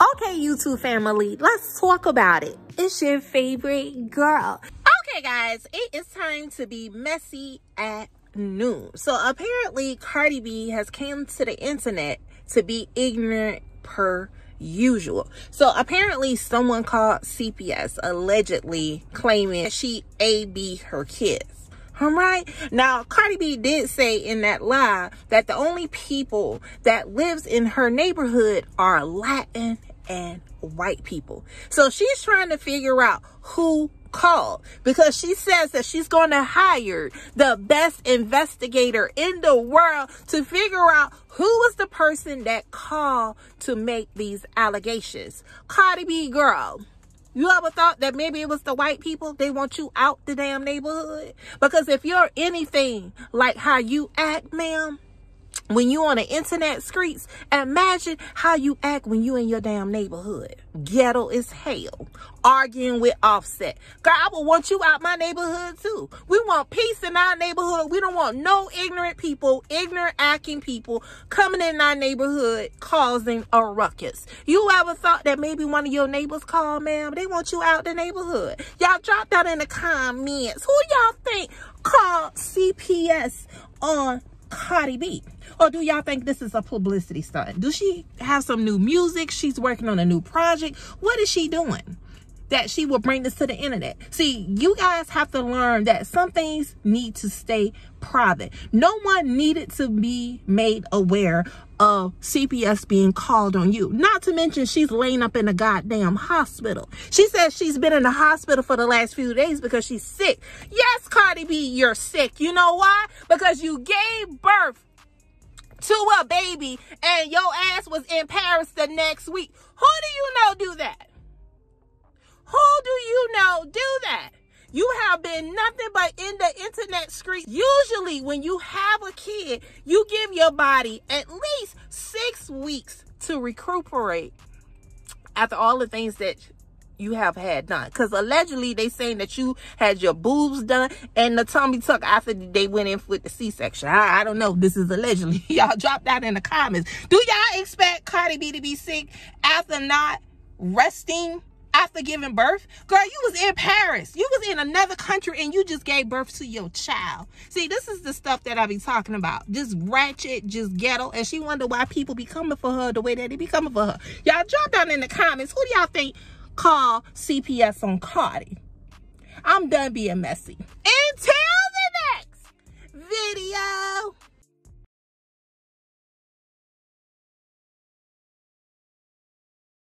Okay, YouTube family, let's talk about it. It's your favorite girl. Okay, guys, it is time to be messy at noon. So apparently, Cardi B has came to the internet to be ignorant per usual. So apparently someone called CPS allegedly claiming she AB her kids. All right. Now, Cardi B did say in that live that the only people that lives in her neighborhood are Latin and white people. So she's trying to figure out who called because she says that she's going to hire the best investigator in the world to figure out who was the person that called to make these allegations. Cardi B girl, you ever thought that maybe it was the white people? They want you out the damn neighborhood? Because if you're anything like how you act, ma'am, when you on the internet streets, imagine how you act when you in your damn neighborhood. Ghetto is hell. Arguing with offset. God, I will want you out my neighborhood too. We want peace in our neighborhood. We don't want no ignorant people, ignorant acting people coming in our neighborhood causing a ruckus. You ever thought that maybe one of your neighbors called, ma'am? They want you out the neighborhood. Y'all drop that in the comments. Who y'all think called CPS on Cardi B? Or do y'all think this is a publicity stunt? Does she have some new music? She's working on a new project. What is she doing? That she will bring this to the internet. See, you guys have to learn that some things need to stay private. No one needed to be made aware of CPS being called on you. Not to mention she's laying up in a goddamn hospital. She says she's been in the hospital for the last few days because she's sick. Yes, Cardi B, you're sick. You know why? Because you gave birth to a baby and your ass was in Paris the next week. Who do you know do that? Who do you know do that? You have been nothing but in the internet street. Usually when you have a kid, you give your body at least six weeks to recuperate after all the things that you have had done. Because allegedly they saying that you had your boobs done and the tummy tuck after they went in with the C-section. I, I don't know. This is allegedly. y'all drop that in the comments. Do y'all expect Cardi B to be sick after not resting after giving birth? Girl, you was in Paris. You was in another country and you just gave birth to your child. See, this is the stuff that I be talking about. Just ratchet, just ghetto. And she wonder why people be coming for her the way that they be coming for her. Y'all drop down in the comments. Who do y'all think call CPS on Cardi. I'm done being messy. Next video.